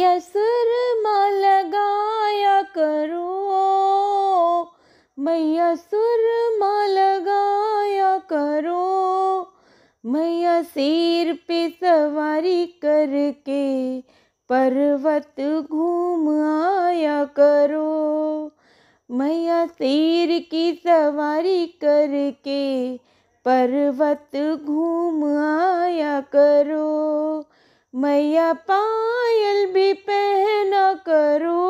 सुरमा लगाया करो। मैया सुरमा लगाया करो। मैया सिर पे सवारी करके पर्वत घूम आया करो। मैया सिर की सवारी करके पर्वत घूम आया करो। मैया पायल भी पहना करो।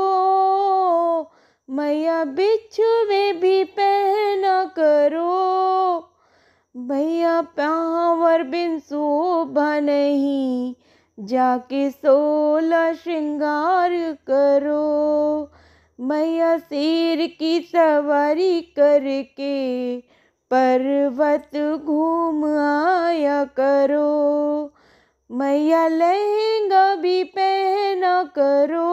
मैया बिछुए भी पहना करो। भैया पावर बिन शोभा नहीं, जाके सोलह श्रृंगार करो। मैया शेर की सवारी करके पर्वत घूम आया करो। मैया लहंगा भी पहना करो।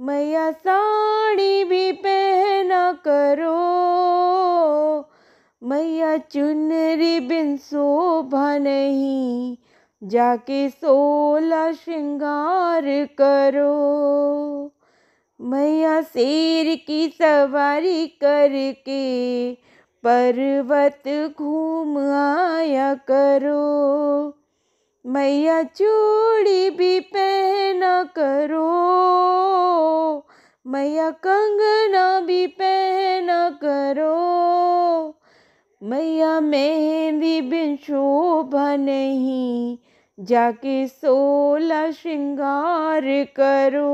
मैया साड़ी भी पहना करो। मैया चुनरी बिन शोभा नहीं, जाके सोला श्रृंगार करो। मैया शेर की सवारी करके पर्वत घूम आया करो। मैया चूड़ी भी पहना करो। मैया कंगना भी पहना करो। मैया मेहंदी बिन शोभा नहीं, जाके सोला श्रृंगार करो।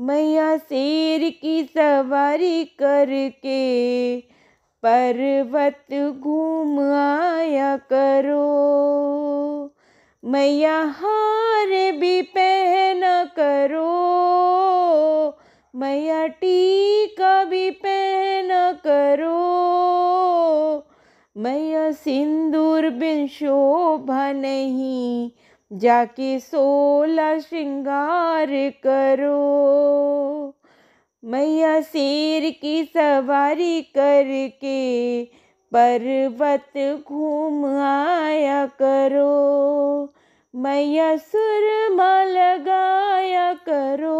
मैया शेर की सवारी करके पर्वत घूम आया करो। मैया हार भी पहना करो। मैया टीका भी पहना करो। मैया सिंदूर बिन शोभा नहीं जाके सोला श्रृंगार करो। मैया शेर की सवारी करके पर्वत घूम आया करो। मैया सुरमा लगाया करो।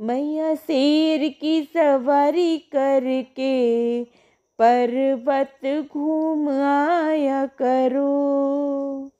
मैया शेर की सवारी करके पर्वत घूम आया करो।